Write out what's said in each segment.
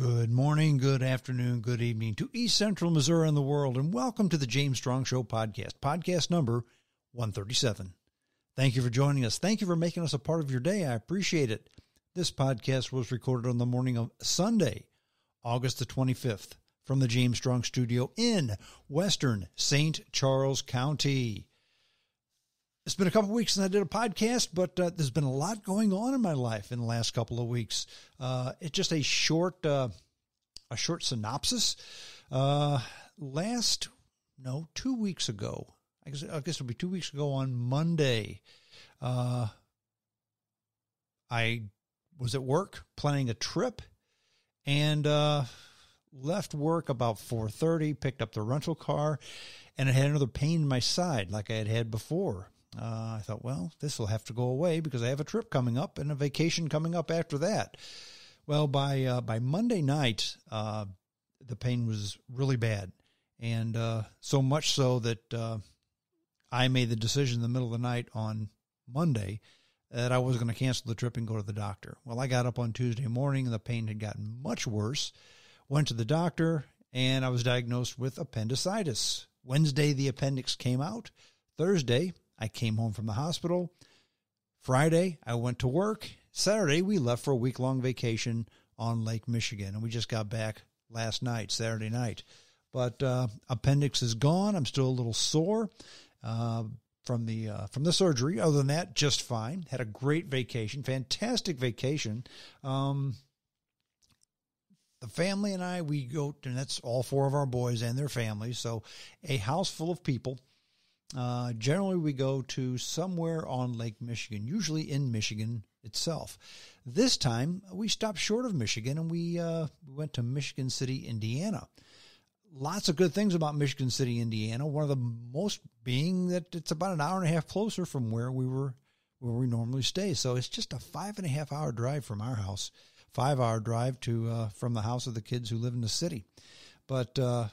Good morning, good afternoon, good evening to East Central Missouri and the world, and welcome to the James Strong Show podcast, podcast number 137. Thank you for joining us. Thank you for making us a part of your day. I appreciate it. This podcast was recorded on the morning of Sunday, August the 25th, from the James Strong Studio in Western St. Charles County. It's been a couple weeks since I did a podcast, but uh, there's been a lot going on in my life in the last couple of weeks. Uh, it's just a short, uh, a short synopsis. Uh, last, no, two weeks ago, I guess, I guess it'll be two weeks ago on Monday. Uh, I was at work planning a trip and uh, left work about 4.30 picked up the rental car and it had another pain in my side like i had had before uh, i thought well this will have to go away because i have a trip coming up and a vacation coming up after that well by uh, by monday night uh, the pain was really bad and uh, so much so that uh, i made the decision in the middle of the night on monday that I was going to cancel the trip and go to the doctor. Well, I got up on Tuesday morning and the pain had gotten much worse. Went to the doctor and I was diagnosed with appendicitis. Wednesday, the appendix came out. Thursday, I came home from the hospital. Friday, I went to work. Saturday, we left for a week long vacation on Lake Michigan and we just got back last night, Saturday night. But uh, appendix is gone. I'm still a little sore. Uh, from the uh, from the surgery. Other than that, just fine. Had a great vacation, fantastic vacation. Um, the family and I, we go, and that's all four of our boys and their families. So a house full of people. Uh, generally, we go to somewhere on Lake Michigan, usually in Michigan itself. This time, we stopped short of Michigan and we, uh, went to Michigan City, Indiana lots of good things about Michigan City, Indiana. One of the most being that it's about an hour and a half closer from where we were, where we normally stay. So it's just a five and a half hour drive from our house, five hour drive to uh, from the house of the kids who live in the city. But uh,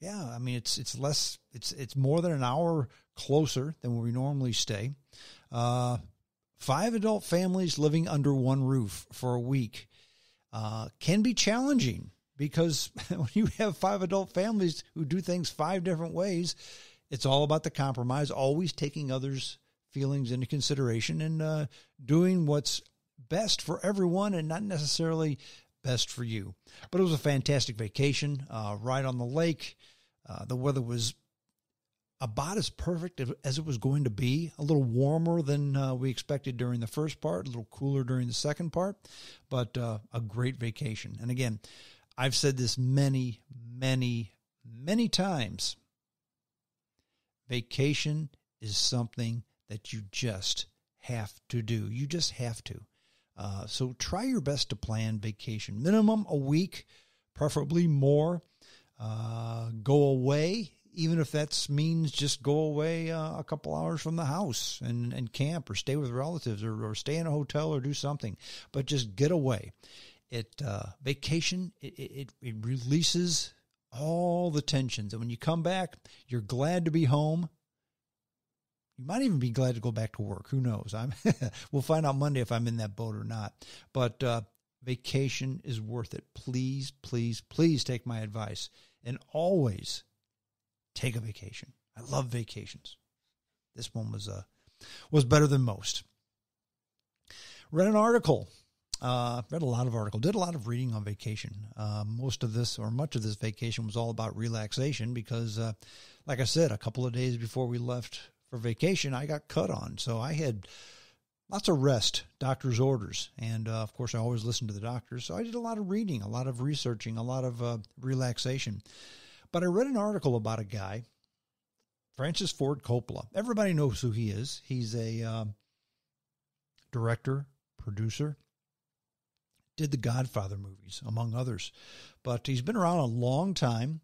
yeah, I mean it's it's less it's it's more than an hour closer than where we normally stay. Uh, five adult families living under one roof for a week uh, can be challenging because when you have five adult families who do things five different ways, it's all about the compromise, always taking others' feelings into consideration and uh, doing what's best for everyone and not necessarily best for you. But it was a fantastic vacation, uh, right on the lake. Uh, the weather was about as perfect as it was going to be, a little warmer than uh, we expected during the first part, a little cooler during the second part, but uh, a great vacation. And again, I've said this many, many, many times. Vacation is something that you just have to do. You just have to. Uh, so try your best to plan vacation. Minimum a week, preferably more. Uh, go away, even if that means just go away uh, a couple hours from the house and, and camp or stay with relatives or, or stay in a hotel or do something. But just get away it uh, vacation it, it, it releases all the tensions and when you come back you're glad to be home you might even be glad to go back to work. Who knows? I'm we'll find out monday if i'm in that boat or not. But uh, vacation is worth it. Please please please take my advice and always take a vacation. I love vacations. This one was uh was better than most. Read an article. Uh, read a lot of articles, did a lot of reading on vacation. Uh, most of this, or much of this vacation, was all about relaxation because, uh, like I said, a couple of days before we left for vacation, I got cut on. So I had lots of rest, doctor's orders. And uh, of course, I always listen to the doctors. So I did a lot of reading, a lot of researching, a lot of uh, relaxation. But I read an article about a guy, Francis Ford Coppola. Everybody knows who he is. He's a uh, director, producer did the Godfather movies, among others. But he's been around a long time.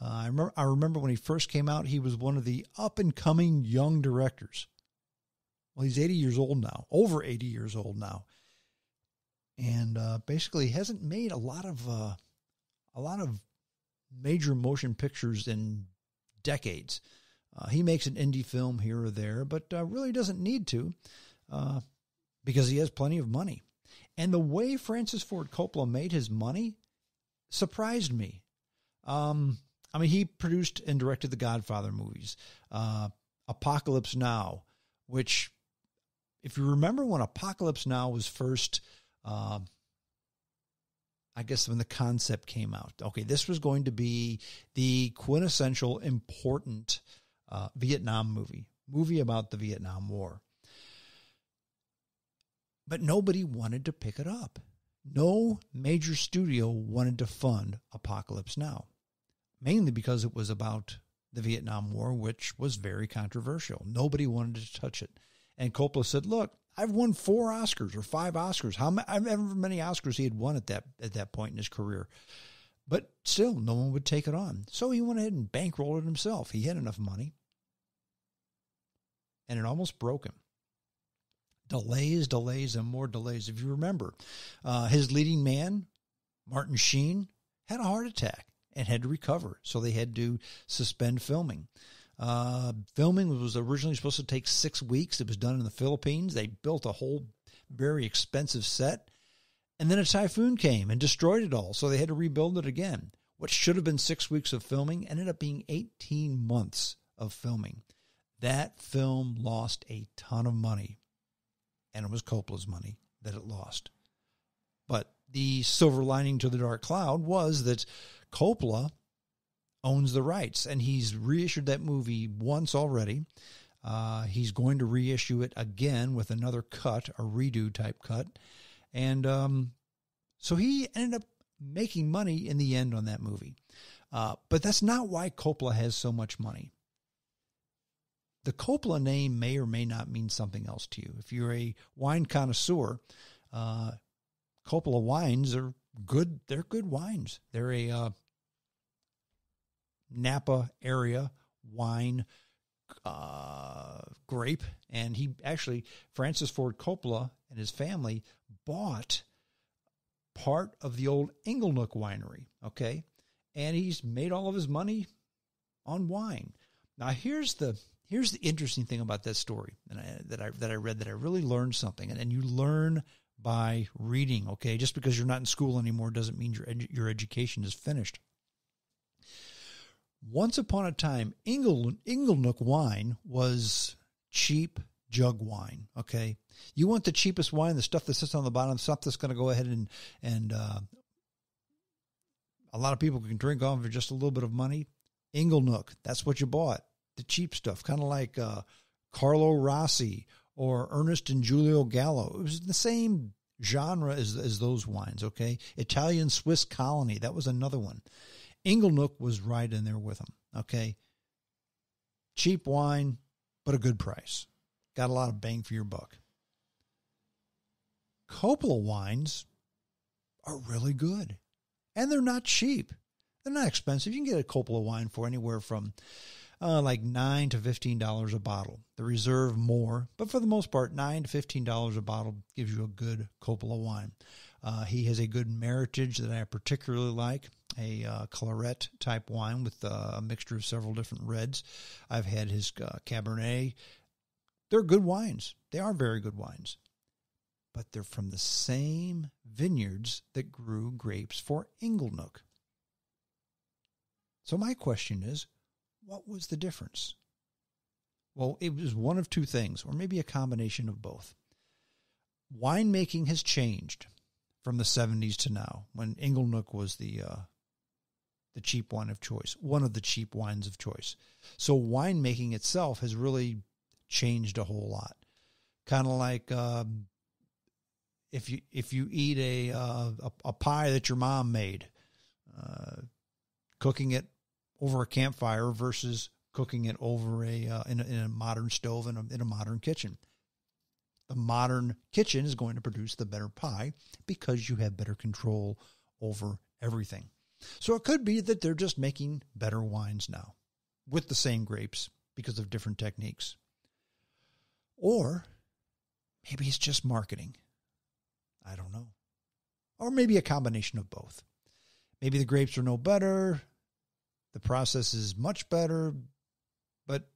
Uh, I remember. I remember when he first came out, he was one of the up and coming young directors. Well, he's 80 years old now, over 80 years old now, and uh, basically hasn't made a lot of uh, a lot of major motion pictures in decades. Uh, he makes an indie film here or there, but uh, really doesn't need to uh, because he has plenty of money. And the way Francis Ford Coppola made his money surprised me. Um, I mean, he produced and directed the Godfather movies, uh, Apocalypse Now, which, if you remember when Apocalypse Now was first, uh, I guess when the concept came out, okay, this was going to be the quintessential important uh, Vietnam movie, movie about the Vietnam War. But nobody wanted to pick it up. No major studio wanted to fund Apocalypse Now, mainly because it was about the Vietnam War, which was very controversial. Nobody wanted to touch it. And Coppola said, "Look, I've won four Oscars or five Oscars. How many, many Oscars he had won at that at that point in his career, but still, no one would take it on. So he went ahead and bankrolled it himself. He had enough money, and it almost broke him delays, delays, and more delays. If you remember, uh, his leading man, Martin Sheen, had a heart attack and had to recover. So they had to suspend filming. Uh, filming was originally supposed to take six weeks. It was done in the Philippines. They built a whole very expensive set. And then a typhoon came and destroyed it all. So they had to rebuild it again. What should have been six weeks of filming ended up being 18 months of filming. That film lost a ton of money and it was Coppola's money that it lost. But the silver lining to the dark cloud was that Coppola owns the rights, and he's reissued that movie once already. Uh, he's going to reissue it again with another cut, a redo type cut, and um, so he ended up making money in the end on that movie. Uh, but that's not why Coppola has so much money the Coppola name may or may not mean something else to you. If you're a wine connoisseur, uh, Coppola wines are good. They're good wines. They're a uh, Napa area wine uh, grape, and he actually Francis Ford Coppola and his family bought part of the old Inglenook winery. Okay, and he's made all of his money on wine. Now here's the Here's the interesting thing about that story and I, that I, that I read that I really learned something. And, and you learn by reading, okay? Just because you're not in school anymore doesn't mean your, your education is finished. Once upon a time, Ingle, Inglenook wine was cheap jug wine. Okay, you want the cheapest wine, the stuff that sits on the bottom, stuff that's going to go ahead and and uh, a lot of people can drink off for just a little bit of money. Inglenook, that's what you bought the cheap stuff, kind of like uh, Carlo Rossi or Ernest and Julio Gallo. It was the same genre as, as those wines, okay? Italian Swiss Colony, that was another one. Inglenook was right in there with them, okay? Cheap wine, but a good price. Got a lot of bang for your buck. Coppola wines are really good, and they're not cheap. They're not expensive. You can get a Coppola wine for anywhere from uh, like nine to fifteen dollars a bottle. The reserve more, but for the most part, nine to fifteen dollars a bottle gives you a good Coppola wine. Uh, he has a good Meritage that I particularly like, a uh, claret type wine with uh, a mixture of several different reds. I've had his uh, Cabernet. They're good wines. They are very good wines, but they're from the same vineyards that grew grapes for Inglenook. So my question is, what was the difference? Well, it was one of two things, or maybe a combination of both. Winemaking has changed from the 70s to now, when Inglenook was the uh, the cheap wine of choice, one of the cheap wines of choice. So winemaking itself has really changed a whole lot. Kind of like um, if you if you eat a, uh, a, a pie that your mom made, uh, cooking it over a campfire versus cooking it over a uh, in, a in, a, modern stove in a, in a modern kitchen. Modern kitchen is going to produce the better pie because you have better control over everything. So it could be that they're just making better wines now with the same grapes because of different techniques. Or maybe it's just marketing. I don't know. Or maybe a combination of both. Maybe the grapes are no better. The process is much better, but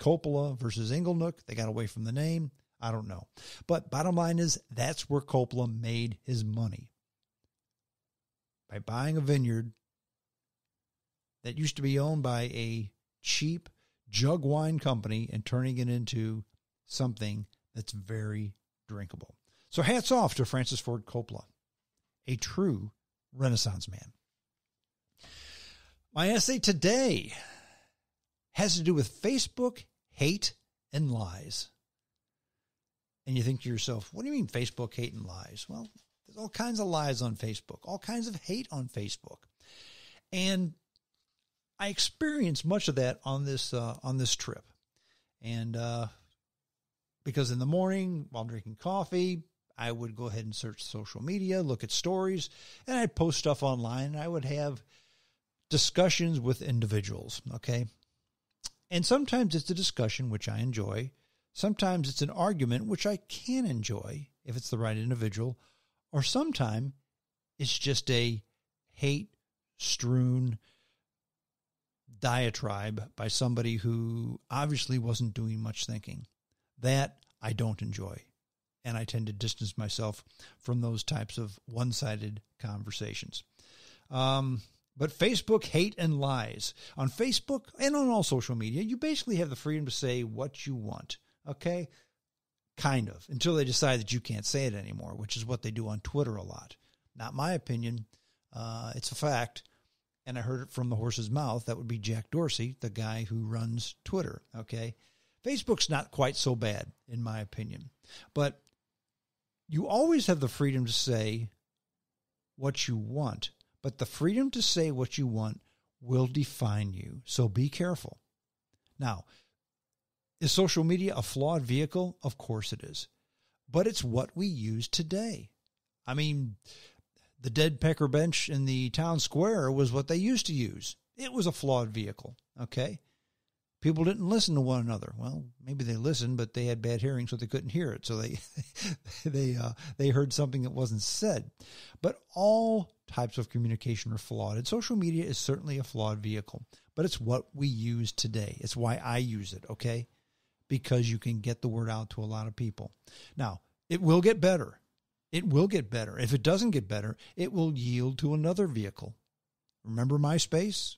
Coppola versus Inglenook, they got away from the name. I don't know. But bottom line is that's where Coppola made his money by buying a vineyard that used to be owned by a cheap jug wine company and turning it into something that's very drinkable. So hats off to Francis Ford Coppola, a true Renaissance man. My essay today has to do with Facebook hate and lies. And you think to yourself, what do you mean Facebook hate and lies? Well, there's all kinds of lies on Facebook, all kinds of hate on Facebook. And I experienced much of that on this uh, on this trip. And uh, because in the morning while drinking coffee, I would go ahead and search social media, look at stories, and I'd post stuff online. And I would have discussions with individuals. Okay. And sometimes it's a discussion, which I enjoy. Sometimes it's an argument, which I can enjoy if it's the right individual. Or sometimes it's just a hate strewn diatribe by somebody who obviously wasn't doing much thinking. That I don't enjoy. And I tend to distance myself from those types of one sided conversations. Um, but Facebook hate and lies. On Facebook and on all social media, you basically have the freedom to say what you want. Okay? Kind of, until they decide that you can't say it anymore, which is what they do on Twitter a lot. Not my opinion. Uh, it's a fact. And I heard it from the horse's mouth. That would be Jack Dorsey, the guy who runs Twitter. Okay? Facebook's not quite so bad, in my opinion. But you always have the freedom to say what you want but the freedom to say what you want will define you. So be careful. Now, is social media a flawed vehicle? Of course it is. But it's what we use today. I mean, the dead pecker bench in the town square was what they used to use. It was a flawed vehicle. Okay. People didn't listen to one another. Well, maybe they listened, but they had bad hearing, so they couldn't hear it. So they they uh, they heard something that wasn't said. But all types of communication are flawed, and social media is certainly a flawed vehicle. But it's what we use today. It's why I use it. Okay, because you can get the word out to a lot of people. Now it will get better. It will get better. If it doesn't get better, it will yield to another vehicle. Remember MySpace?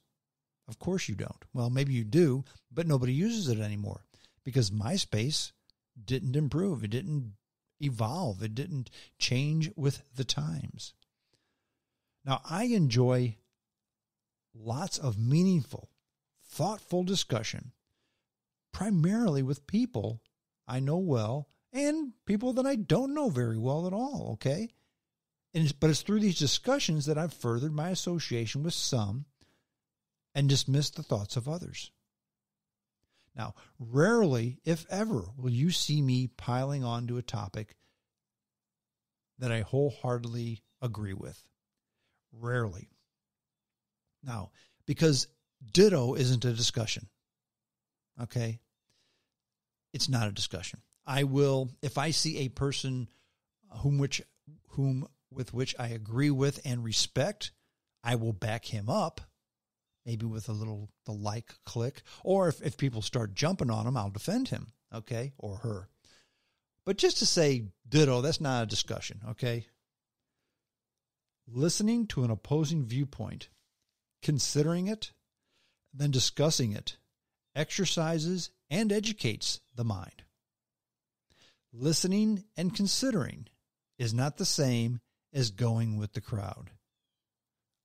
Of course you don't. Well, maybe you do, but nobody uses it anymore because MySpace didn't improve. It didn't evolve. It didn't change with the times. Now, I enjoy lots of meaningful, thoughtful discussion, primarily with people I know well and people that I don't know very well at all, okay? And but it's through these discussions that I've furthered my association with some and dismissed the thoughts of others. Now, rarely, if ever, will you see me piling on to a topic that I wholeheartedly agree with. Rarely. Now, because ditto isn't a discussion. Okay? It's not a discussion. I will, if I see a person whom which whom with which I agree with and respect, I will back him up maybe with a little the like click. Or if, if people start jumping on him, I'll defend him, okay, or her. But just to say ditto, that's not a discussion, okay? Listening to an opposing viewpoint, considering it, then discussing it, exercises and educates the mind. Listening and considering is not the same as going with the crowd.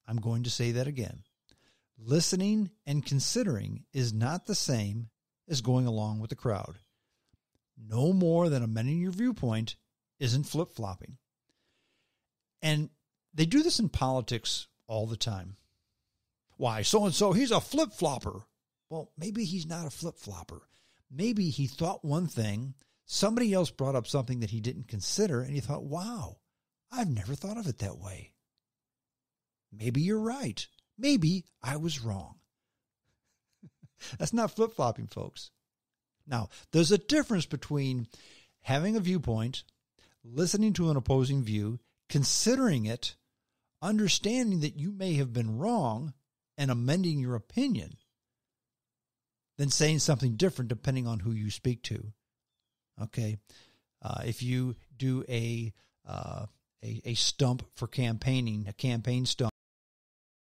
I'm going to say that again. Listening and considering is not the same as going along with the crowd. No more than amending your viewpoint isn't flip flopping. And they do this in politics all the time. Why, so and so, he's a flip flopper. Well, maybe he's not a flip flopper. Maybe he thought one thing, somebody else brought up something that he didn't consider, and he thought, wow, I've never thought of it that way. Maybe you're right. Maybe I was wrong. That's not flip flopping, folks. Now, there's a difference between having a viewpoint, listening to an opposing view, considering it, understanding that you may have been wrong, and amending your opinion, than saying something different depending on who you speak to. Okay. Uh, if you do a, uh, a, a stump for campaigning, a campaign stump,